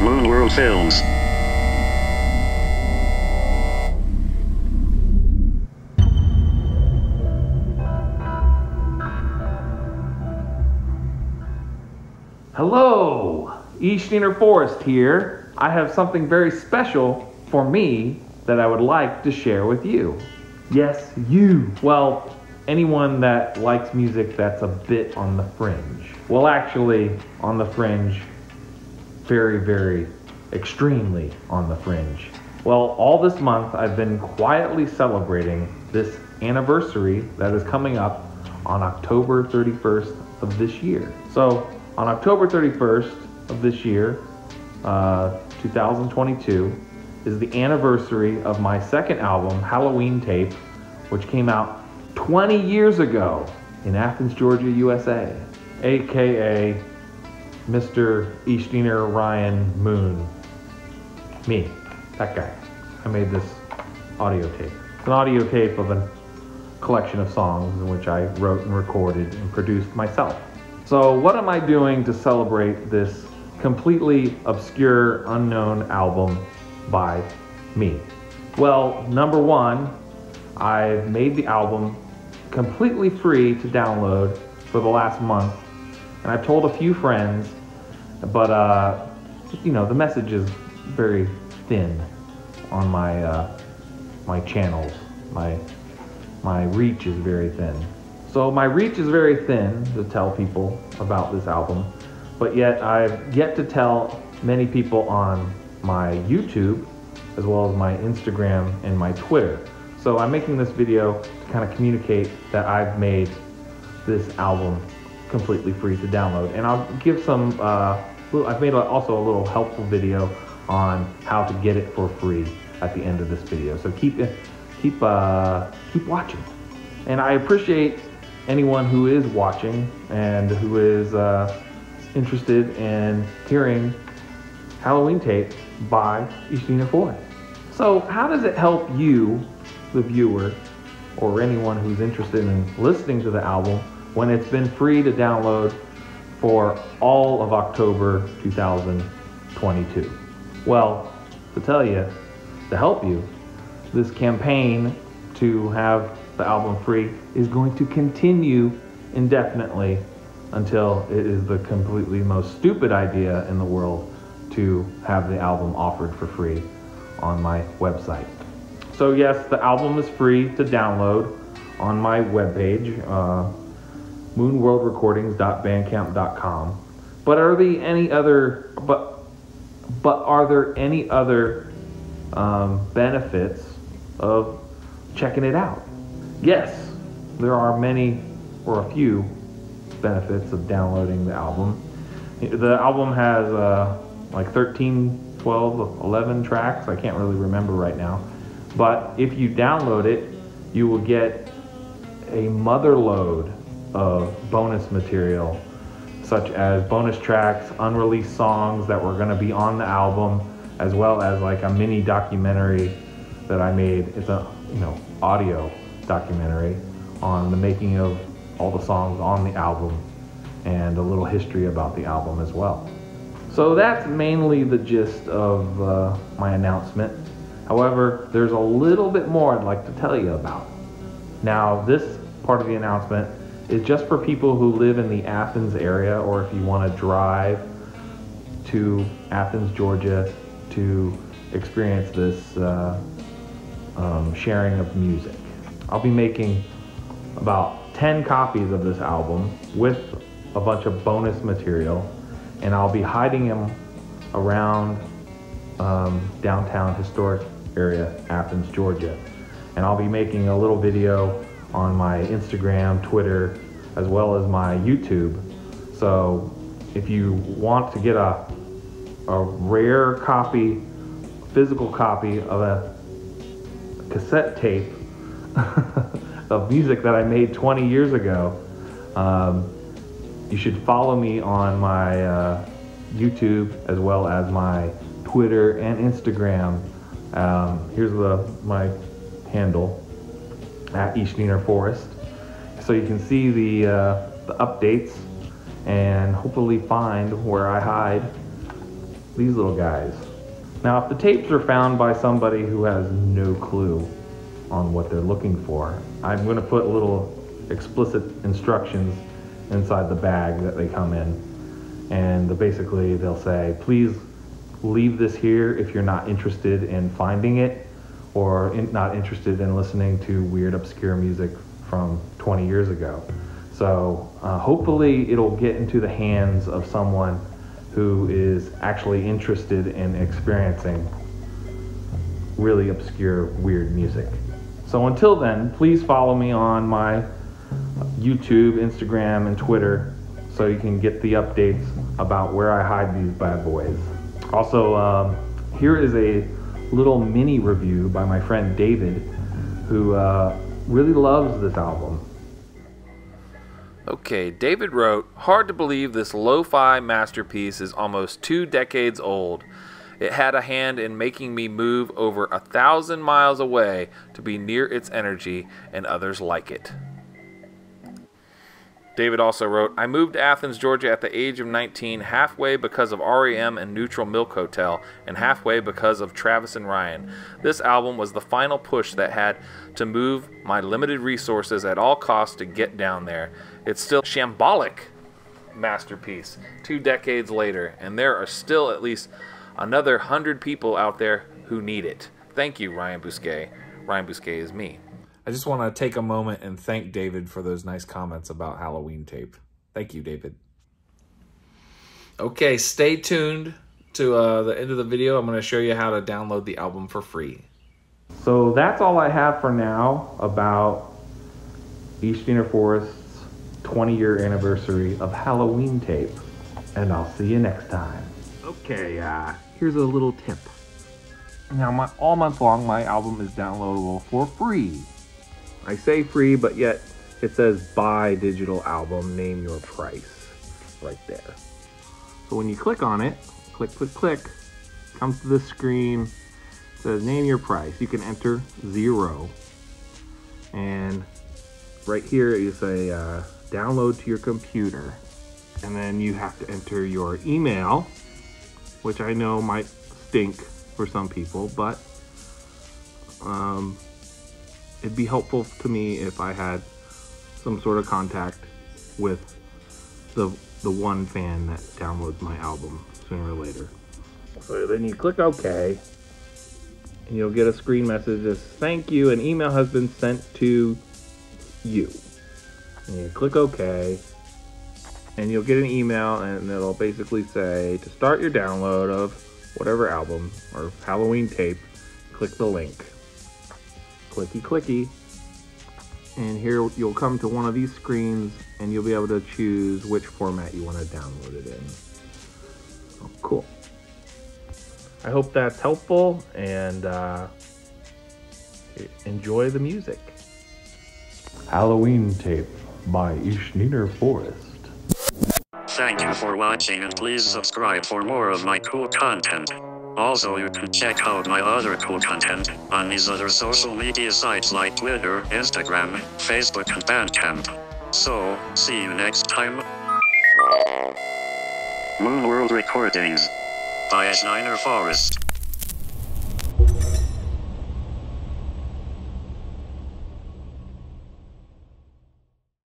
Moon World Films. Hello, Eshniner Forest here. I have something very special for me that I would like to share with you. Yes, you. Well, anyone that likes music that's a bit on the fringe. Well, actually, on the fringe, very, very extremely on the fringe. Well, all this month I've been quietly celebrating this anniversary that is coming up on October 31st of this year. So, on October 31st of this year, uh, 2022, is the anniversary of my second album, Halloween Tape, which came out 20 years ago in Athens, Georgia, USA, aka Mr. Eshniner Ryan Moon. Me, that guy. I made this audio tape. It's an audio tape of a collection of songs in which I wrote and recorded and produced myself. So, what am I doing to celebrate this completely obscure, unknown album by me? Well, number one, I've made the album completely free to download for the last month, and I've told a few friends, but uh, you know the message is very thin on my uh, my channels. My my reach is very thin. So my reach is very thin to tell people about this album, but yet I've yet to tell many people on my YouTube, as well as my Instagram and my Twitter. So I'm making this video to kind of communicate that I've made this album completely free to download. And I'll give some, uh, I've made also a little helpful video on how to get it for free at the end of this video. So keep, keep, uh, keep watching. And I appreciate anyone who is watching and who is uh, interested in hearing Halloween tape by Eshniner Forest. So how does it help you, the viewer, or anyone who's interested in listening to the album when it's been free to download for all of October 2022? Well, to tell you, to help you, this campaign to have the album free is going to continue indefinitely until it is the completely most stupid idea in the world to have the album offered for free on my website. So yes, the album is free to download on my webpage, uh, moonworldrecordings.bandcamp.com. But are there any other but but are there any other um, benefits of checking it out? Yes, there are many or a few benefits of downloading the album. The album has uh, like 13, 12, 11 tracks. I can't really remember right now. But if you download it, you will get a mother load of bonus material, such as bonus tracks, unreleased songs that were going to be on the album, as well as like a mini documentary that I made. It's a you know audio documentary on the making of all the songs on the album and a little history about the album as well. So that's mainly the gist of uh, my announcement. However, there's a little bit more I'd like to tell you about. Now, this part of the announcement is just for people who live in the Athens area or if you want to drive to Athens, Georgia to experience this uh, um, sharing of music. I'll be making about 10 copies of this album with a bunch of bonus material, and I'll be hiding them around um, downtown historic area, Athens, Georgia. And I'll be making a little video on my Instagram, Twitter, as well as my YouTube. So if you want to get a, a rare copy, physical copy of a cassette tape of music that I made 20 years ago. Um, you should follow me on my uh, YouTube as well as my Twitter and Instagram. Um, here's the my handle at Eshniner Forest, so you can see the uh, the updates and hopefully find where I hide these little guys. Now, if the tapes are found by somebody who has no clue on what they're looking for, I'm going to put little explicit instructions inside the bag that they come in. And basically, they'll say, please leave this here if you're not interested in finding it or in, not interested in listening to weird, obscure music from 20 years ago. So uh, hopefully, it'll get into the hands of someone who is actually interested in experiencing really obscure, weird music. So until then, please follow me on my YouTube, Instagram, and Twitter so you can get the updates about where I hide these bad boys. Also, um, here is a little mini review by my friend David, who uh, really loves this album. Okay, David wrote, Hard to believe this lo fi masterpiece is almost two decades old. It had a hand in making me move over a thousand miles away to be near its energy and others like it. David also wrote, I moved to Athens, Georgia at the age of 19, halfway because of REM and Neutral Milk Hotel, and halfway because of Travis and Ryan. This album was the final push that had to move my limited resources at all costs to get down there. It's still shambolic masterpiece two decades later, and there are still at least another hundred people out there who need it. Thank you, Ryan Bousquet. Ryan Bousquet is me. I just want to take a moment and thank David for those nice comments about Halloween tape. Thank you, David. Okay, stay tuned to uh, the end of the video. I'm going to show you how to download the album for free. So that's all I have for now about Eshniner Forest's 20 year anniversary of Halloween tape. And I'll see you next time. Okay, uh, here's a little tip. Now, my, all month long, my album is downloadable for free I say free, but yet it says buy digital album, name your price right there. So when you click on it, click, click, click, comes to the screen, says name your price. You can enter zero. And right here you say uh, download to your computer. And then you have to enter your email, which I know might stink for some people, but um, it'd be helpful to me if I had some sort of contact with the the one fan that downloads my album sooner or later. So then you click OK, and you'll get a screen message that says, thank you, an email has been sent to you. And you click OK, and you'll get an email, and it'll basically say, to start your download of whatever album or Halloween tape, click the link clicky clicky and here you'll come to one of these screens and you'll be able to choose which format you want to download it in. Oh, cool. I hope that's helpful and uh, enjoy the music. Halloween Tape by Eshniner Forest. Thank you for watching and please subscribe for more of my cool content. Also you can check out my other cool content on these other social media sites like Twitter, Instagram, Facebook and Bandcamp. So, see you next time. Moon World Recordings by Eshniner Forest.